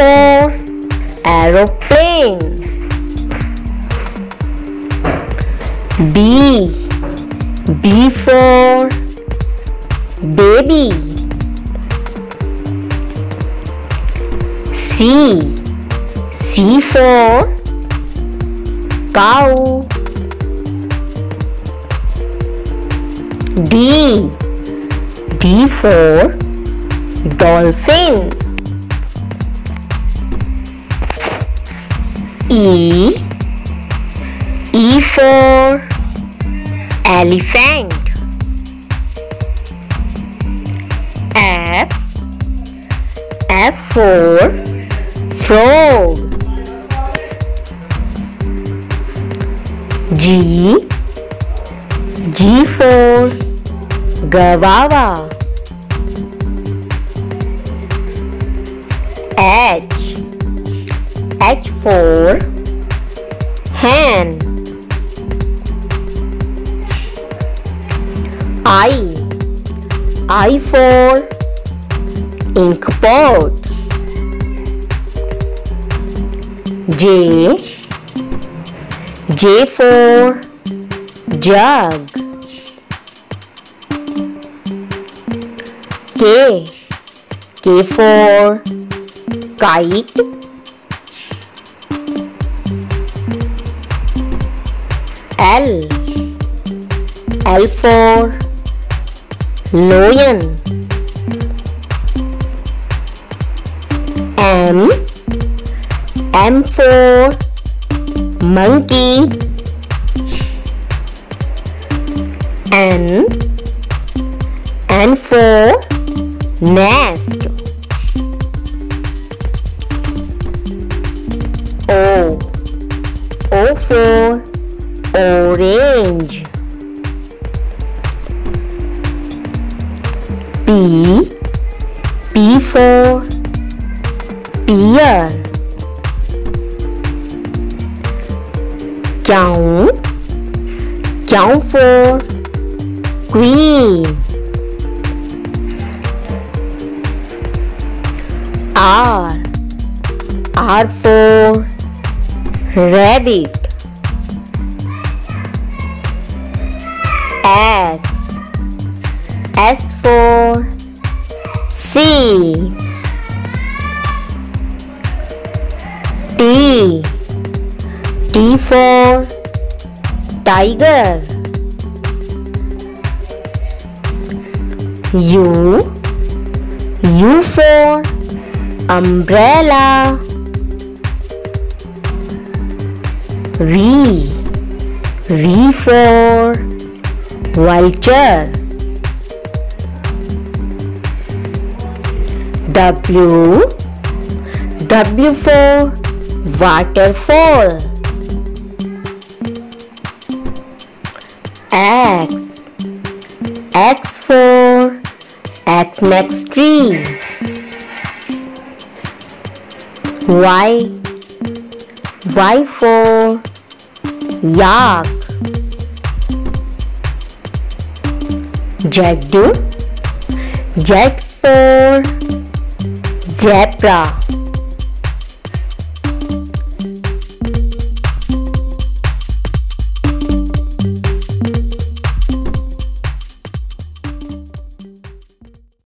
for aeroplane. B. B for baby. C. C for cow. D. D for dolphin. E. E for elephant. F. F for frog. G. G for guava. For hen. I. I for ink pot. J. J for jug. K. K for kite. L. L for lion. M. M for monkey. N. N for nest. O. O for orange. P. P for pear. Q. Q for queen. R. R for rabbit. S. S for sea. T. T for tiger. U. U for umbrella. V. V for vulture. W. W for waterfall. X. X for Xmas tree. Y. Y for yak. Z. Z for zebra.